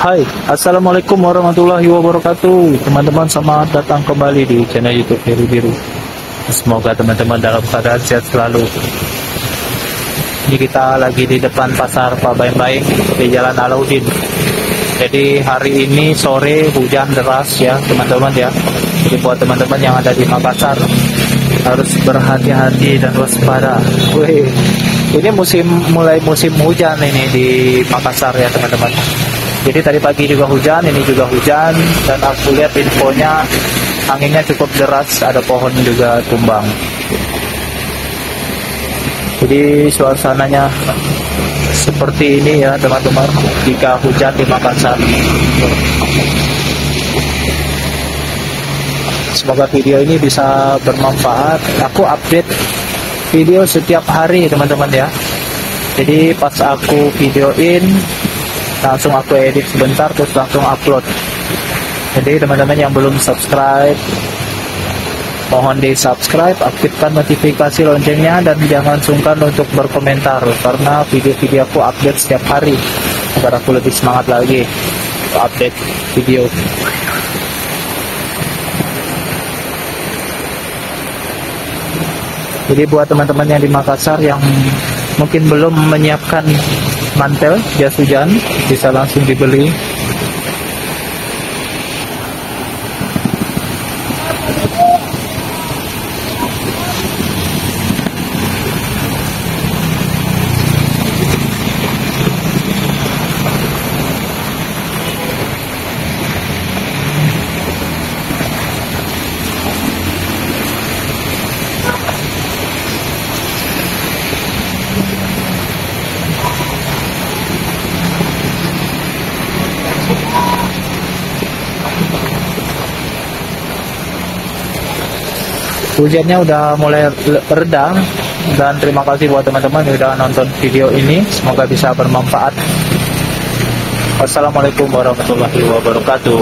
Hai, Assalamualaikum warahmatullahi wabarakatuh. Teman-teman selamat datang kembali di channel youtube Biru Biru. Semoga teman-teman dalam keadaan sehat selalu. Ini kita lagi di depan pasar Pak Baim-Baim Di Jalan Alauddin. Jadi hari ini sore hujan deras ya teman-teman ya. Jadi buat teman-teman yang ada di Makassar Harus berhati-hati dan waspada. Wih, ini musim mulai musim hujan ini di Makassar ya teman-teman jadi tadi pagi juga hujan, ini juga hujan, dan aku lihat infonya anginnya cukup deras, ada pohon juga tumbang. Jadi suasananya seperti ini ya teman-teman, jika hujan di Makassar. Semoga video ini bisa bermanfaat. Aku update video setiap hari teman-teman ya. Jadi pas aku videoin langsung aku edit sebentar terus langsung upload. Jadi teman-teman yang belum subscribe mohon di subscribe aktifkan notifikasi loncengnya dan jangan sungkan untuk berkomentar karena video-video aku update setiap hari agar aku lebih semangat lagi update video. Jadi buat teman-teman yang di Makassar yang mungkin belum menyiapkan mantel jas hujan bisa langsung dibeli hujannya udah mulai reda dan terima kasih buat teman-teman yang udah nonton video ini. Semoga bisa bermanfaat. Wassalamualaikum warahmatullahi wabarakatuh